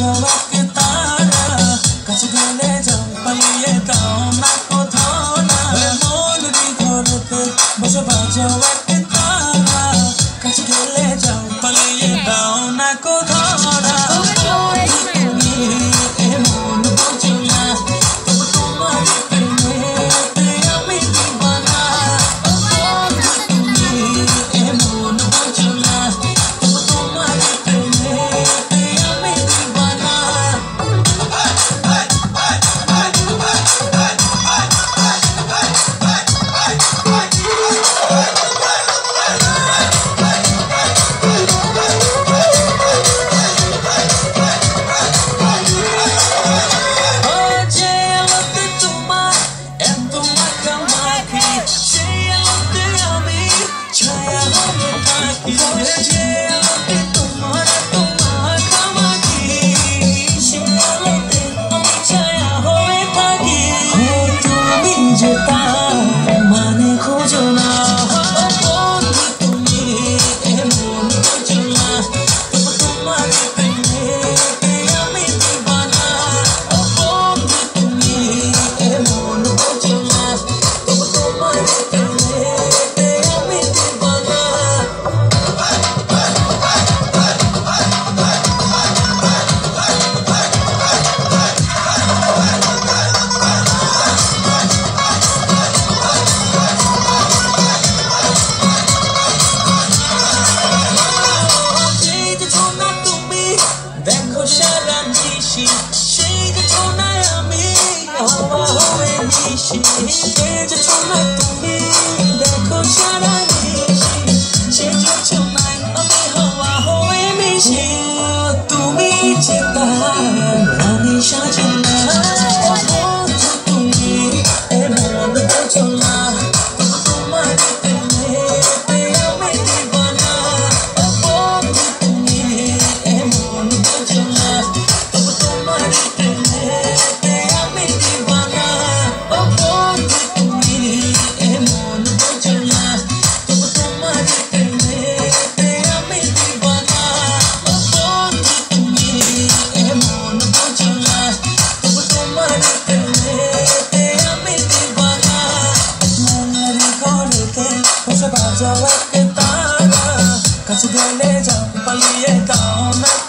Angela. alegria. जवत तारा कच गले जपलिए गाँव में